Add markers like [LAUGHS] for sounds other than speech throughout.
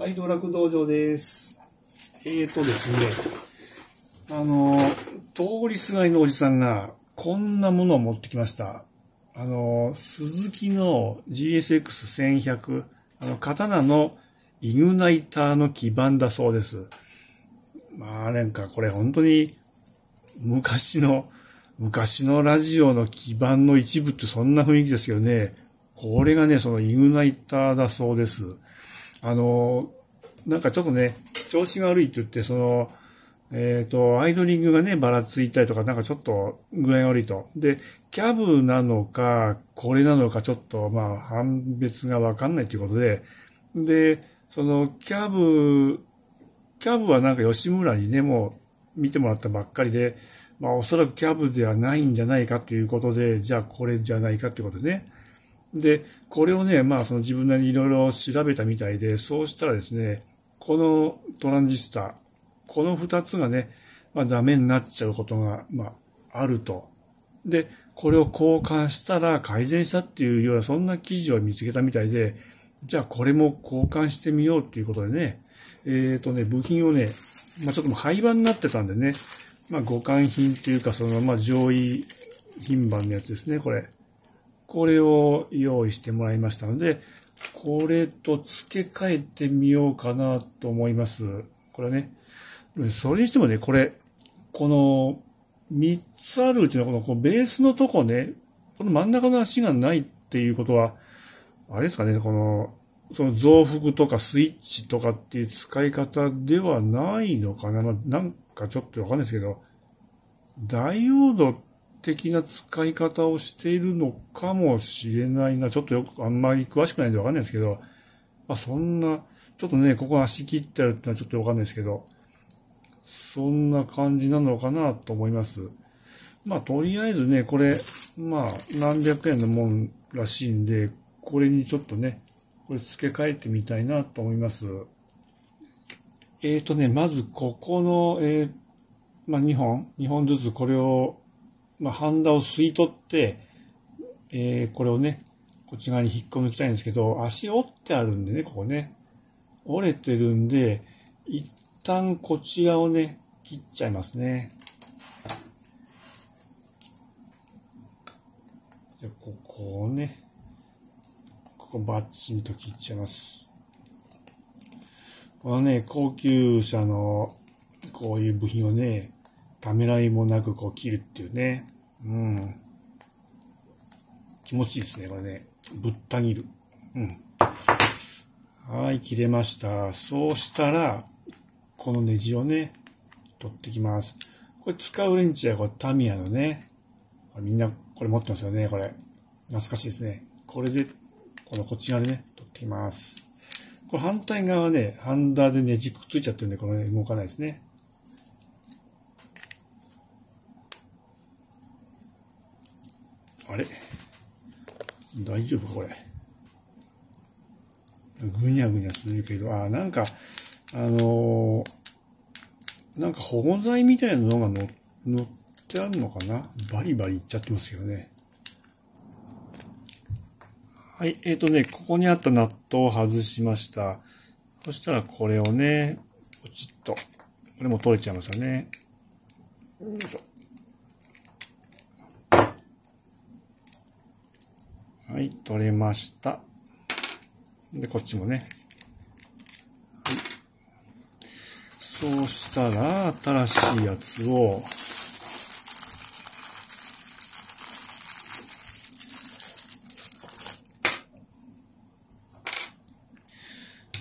はい、道楽道場です。えーとですね、あの、通りすがりのおじさんが、こんなものを持ってきました。あの、鈴木の GSX1100、あの、刀のイグナイターの基板だそうです。まあ、なんかこれ本当に、昔の、昔のラジオの基板の一部ってそんな雰囲気ですよね。これがね、そのイグナイターだそうです。あの、なんかちょっとね、調子が悪いって言って、その、えっ、と、アイドリングがね、ばらついたりとか、なんかちょっと具合が悪いと。で、キャブなのか、これなのか、ちょっと、まあ、判別がわかんないということで、で、その、キャブ、キャブはなんか吉村にね、もう見てもらったばっかりで、まあ、おそらくキャブではないんじゃないかということで、じゃあこれじゃないかということでね。で、これをね、まあ、その自分なりにいろいろ調べたみたいで、そうしたらですね、このトランジスタ、この二つがね、まあ、ダメになっちゃうことが、まあ、あると。で、これを交換したら改善したっていうような、そんな記事を見つけたみたいで、じゃあこれも交換してみようということでね、えっ、ー、とね、部品をね、まあ、ちょっともう廃盤になってたんでね、まあ、互換品っていうか、そのまま上位品番のやつですね、これ。これを用意してもらいましたので、これと付け替えてみようかなと思います。これね。それにしてもね、これ、この3つあるうちのこのこのベースのとこね、この真ん中の足がないっていうことは、あれですかね、この、その増幅とかスイッチとかっていう使い方ではないのかな。まあ、なんかちょっとわかんないですけど、ダイオードって的な使い方をしているのかもしれないな。ちょっとよくあんまり詳しくないんでわかんないですけど、まあ、そんな、ちょっとね、ここ足切ってあるってのはちょっとわかんないですけど、そんな感じなのかなと思います。まあ、とりあえずね、これ、まあ、何百円のもんらしいんで、これにちょっとね、これ付け替えてみたいなと思います。えーとね、まずここの、えー、まあ、2本、2本ずつこれを、まあ、ハンダを吸い取って、えー、これをね、こっち側に引っこ抜きたいんですけど、足折ってあるんでね、ここね。折れてるんで、一旦こちらをね、切っちゃいますね。じゃここをね、ここバッチンと切っちゃいます。このね、高級車のこういう部品をね、ためらいもなくこう切るっていうね。うん。気持ちいいですね、これね。ぶった切る。うん。はい、切れました。そうしたら、このネジをね、取ってきます。これ使うレンチはこれタミヤのね、みんなこれ持ってますよね、これ。懐かしいですね。これで、このこっち側でね、取ってきます。これ反対側ね、ハンダーでネジくっついちゃってるんで、これ、ね、動かないですね。あれ大丈夫これ。ぐにゃぐにゃするけど、あ、なんか、あのー、なんか保護剤みたいなのがの乗ってあるのかな？バリバリいっちゃってますよね。はい、えっ、ー、とね、ここにあったナットを外しました。そしたらこれをね、ポチッと。これも取れちゃいますよね。よいしょ。はい、取れました。で、こっちもね。はい。そうしたら、新しいやつを、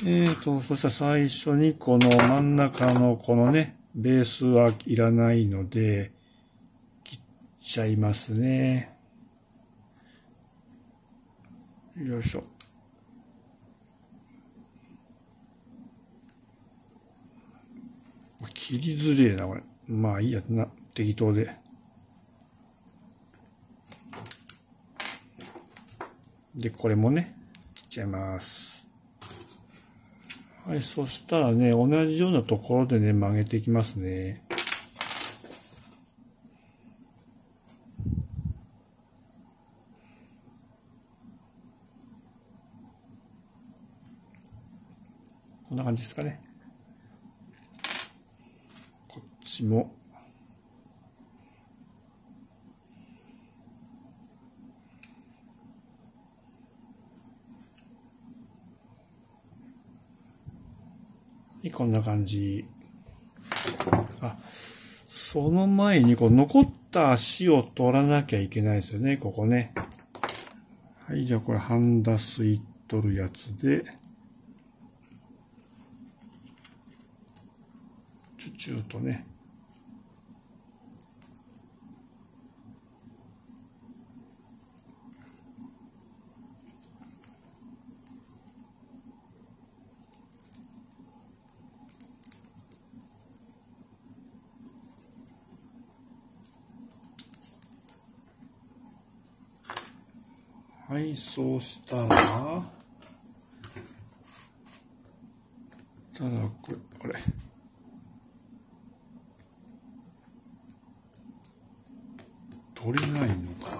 えーと、そしたら最初にこの真ん中のこのね、ベースはいらないので、切っちゃいますね。よいしょ。切りづれえな、これ。まあいいや、な、適当で。で、これもね、切っちゃいます。はい、そしたらね、同じようなところでね、曲げていきますね。な感じですかね。こっちも。こんな感じ。あ、その前に、こう、残った足を取らなきゃいけないですよね、ここね。はい、じゃあこれ、ハンダ吸い取るやつで、チュチューとね、はい、そうしたら、ただこれ、これ。取れないのか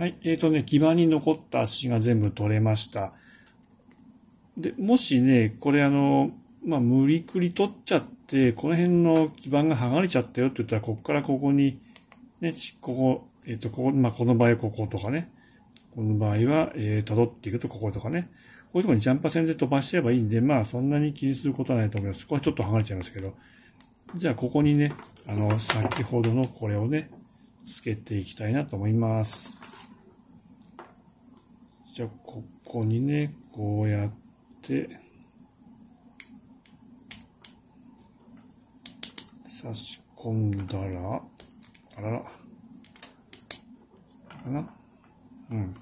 はい。えっ、ー、とね、基盤に残った足が全部取れました。で、もしね、これあの、まあ、無理くり取っちゃって、この辺の基盤が剥がれちゃったよって言ったら、ここからここに、ね、ここ、えっ、ー、と、ここ、まあ、この場合はこことかね。この場合は、えー、辿っていくとこことかね。こういうとこにジャンパー線で飛ばしちゃえばいいんで、まあ、そんなに気にすることはないと思います。これちょっと剥がれちゃいますけど。じゃあ、ここにね、あの、先ほどのこれをね、つけていきたいなと思います。じゃあ、ここにね、こうやって、差し込んだら、あらら、かなうん。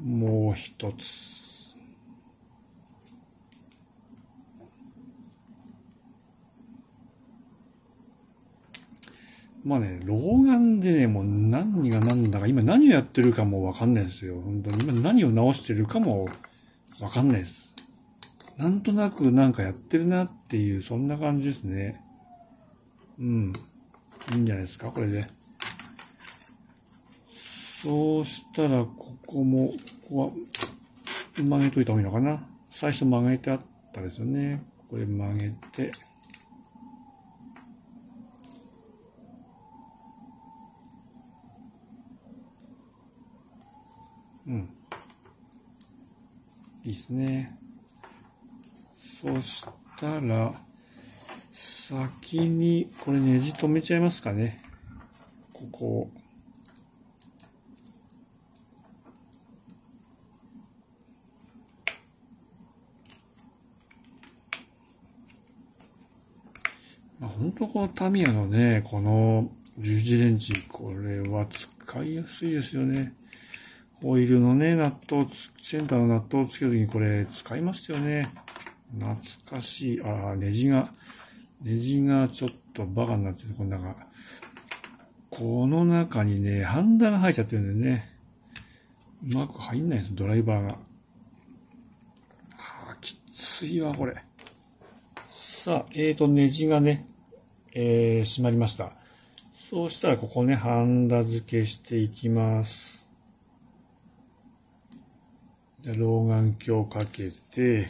もう一つ。まあね、老眼でね、もう何が何だか、今何をやってるかもわかんないですよ。本当に。今何を直してるかもわかんないです。なんとなくなんかやってるなっていう、そんな感じですね。うん。いいんじゃないですか、これで。そうしたら、ここも、ここは曲げといた方がいいのかな。最初曲げてあったですよね。これ曲げて。うん。いいですね。そしたら、先に、これネジ止めちゃいますかね。ここまあ、本当このタミヤのね、この十字レンチ、これは使いやすいですよね。オイルのね、納豆、センターの納豆をつけるときにこれ使いましたよね。懐かしい。ああ、ネジが、ネジがちょっとバカになってる、この中。この中にね、ハンダが入っちゃってるんでね。うまく入んないです、ドライバーが。はあ、きついわ、これ。さあ、えーと、ネジがね、えー、閉まりました。そうしたら、ここね、ハンダ付けしていきます。じゃ老眼鏡をかけて、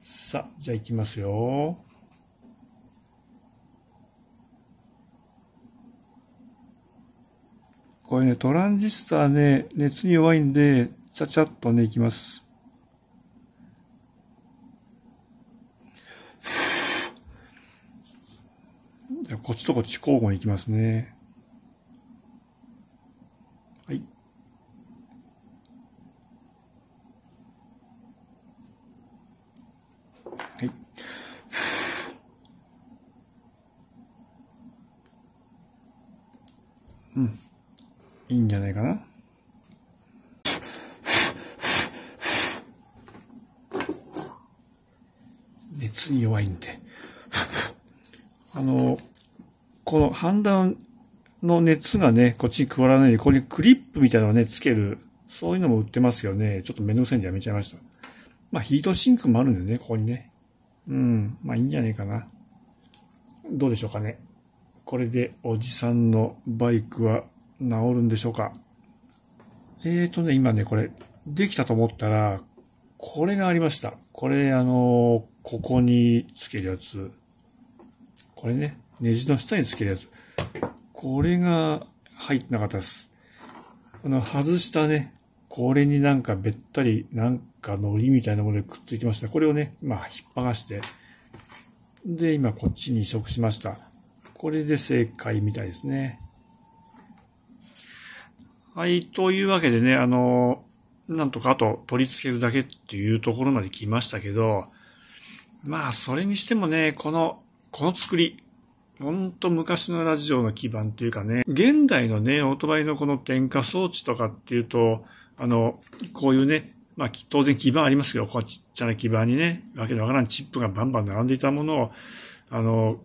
さあ、じゃあ行きますよ。これね、トランジスタね、熱に弱いんで、ちゃちゃっとね、いきます。じゃこっちとこっち交互に行きますね。うん。いいんじゃないかな？熱に弱いんで。あの、この判断の熱がね、こっちに加わらないように、ここにクリップみたいなのをね、つける。そういうのも売ってますよね。ちょっとめんどくさいんでやめちゃいました。まあ、ヒートシンクもあるんでね、ここにね。うん。まあ、いいんじゃないかな。どうでしょうかね。これでおじさんのバイクは治るんでしょうか？えーとね、今ね、これ、できたと思ったら、これがありました。これ、あの、ここにつけるやつ。これね、ネジの下につけるやつ。これが入ってなかったです。この外したね、これになんかべったり、なんか糊みたいなものでくっついてました。これをね、まあ引っ剥がして、で、今こっちに移植しました。これで正解みたいですね。はい、というわけでね、あの、なんとかあと取り付けるだけっていうところまで来ましたけど、まあ、それにしてもね、この、この作り、ほんと昔のラジオの基盤っていうかね、現代のね、オートバイのこの点火装置とかっていうと、あの、こういうね、まあ、当然基盤ありますけど、こうちっちゃな基盤にね、わけのわからんチップがバンバン並んでいたものを、あの、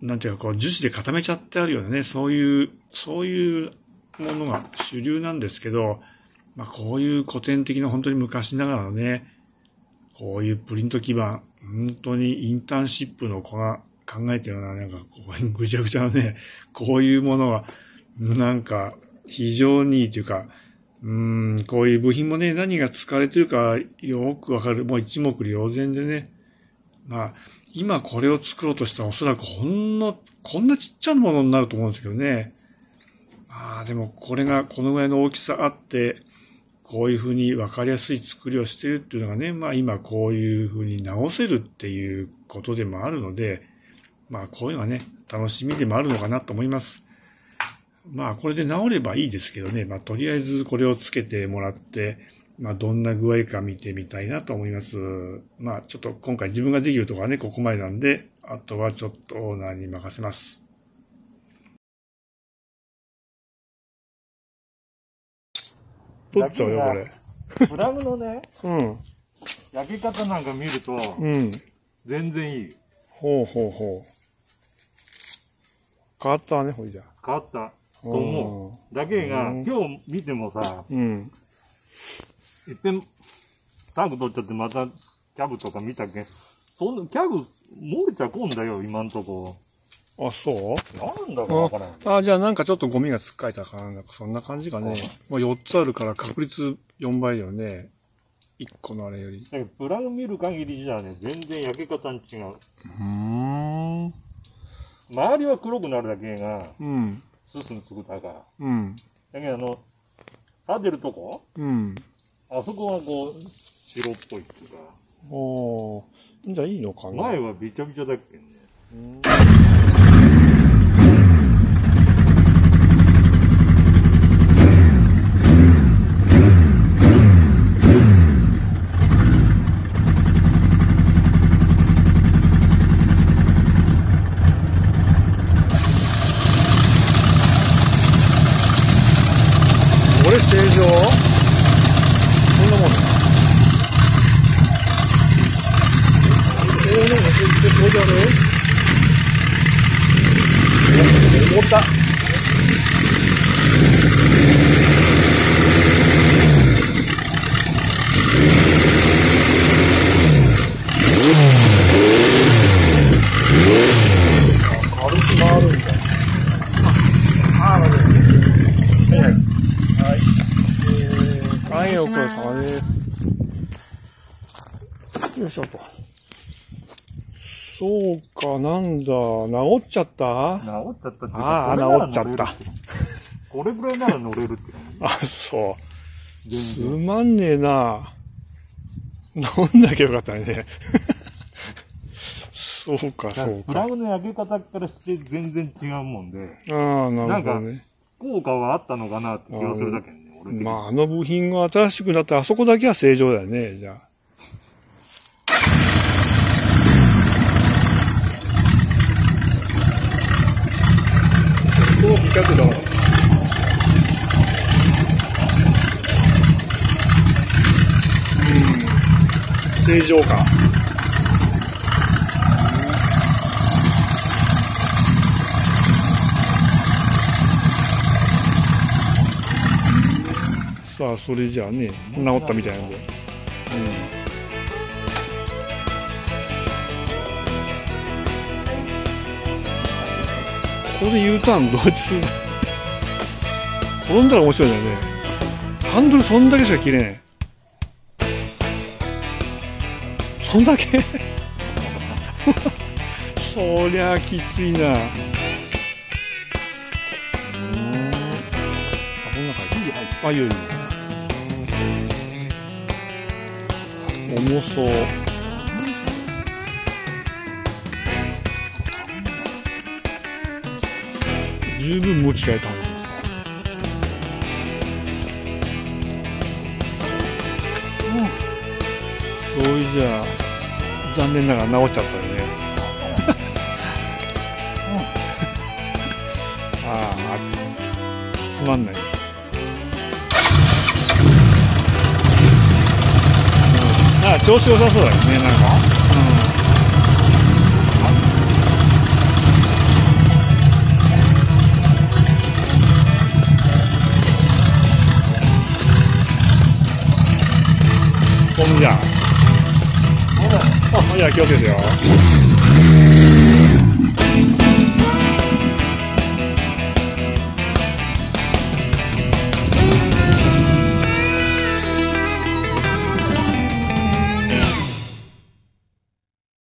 なんていうか、こう、樹脂で固めちゃってあるようなね、そういう、そういうものが主流なんですけど、まあ、こういう古典的な本当に昔ながらのね、こういうプリント基盤、本当にインターンシップの子が考えてるような、なんか、こう [LAUGHS] ぐちゃぐちゃのね、こういうものが、なんか、非常にいいというか、うん、こういう部品もね、何が使われてるかよくわかる。もう一目瞭然でね。まあ、今これを作ろうとしたらおそらくほんの、こんなちっちゃなものになると思うんですけどね。まあでもこれがこのぐらいの大きさあって、こういうふうに分かりやすい作りをしてるっていうのがね、まあ今こういうふうに直せるっていうことでもあるので、まあこういうのがね、楽しみでもあるのかなと思います。まあこれで治ればいいですけどね、まあとりあえずこれをつけてもらって、まあ、どんな具合か見てみたいなと思います。まあ、ちょっと今回自分ができるところはね、ここまでなんで、あとはちょっとオーナーに任せます。取っちゃうよ、これ。プラグのね、[LAUGHS] うん。焼き方なんか見ると、うん。全然いい。ほうほうほう。変わったね、ほいじゃ。変わった。と思う。だけが、今日見てもさ、うん。いっぺん、タンク取っちゃってまたキャブとか見たけ？ん。そんな、キャブ漏れちゃこんだよ、今んとこ。あ、そう？なんだかわからん。あ、じゃあなんかちょっとゴミがつっかえたかな？んかそんな感じかね。まあ4つあるから確率4倍だよね。1個のあれより。プラグ見る限りじゃね、全然焼け方に違う。うん。周りは黒くなるだけが、うん。すすにつくだから。うん。だけどあの、立てるとこ？うん。あそこはこう、白っぽいっていうか。おじゃあいいのかな？前はびちゃびちゃだっけね。これ正常？思った。軽く回るんだ。あ、あ、はいお疲れ様です。よいしょと。そうか、なんだ、治っちゃった？治っちゃったってああ、治っちゃった。これぐらいなら乗れるって [LAUGHS] あ、そう。すまんねえな。飲んだけよかったね。[LAUGHS] そうか、そうか。プラグの焼け方からして全然違うもんで。ああ、なるほどね。効果はあったのかなって気がするだけね、俺まあ、あの部品が新しくなって、あそこだけは正常だよね、じゃあ。Cool. かってだから。うん。正常か。さあ、それじゃあね、治ったみたいなんで。うん。これで U ターンどうやってする転んだら面白いんだよね。ハンドルそんだけしか切れない。そんだけ？[LAUGHS] そりゃきついな。うん。あ、こんな感じ。あ、いいよいいよ。重そう十分持ち替えたんです。うんそれじゃあ残念ながら治っちゃったよね。ああつまんないあ調子良さそうだよねなんか。风一下。哎呀，叫谁了？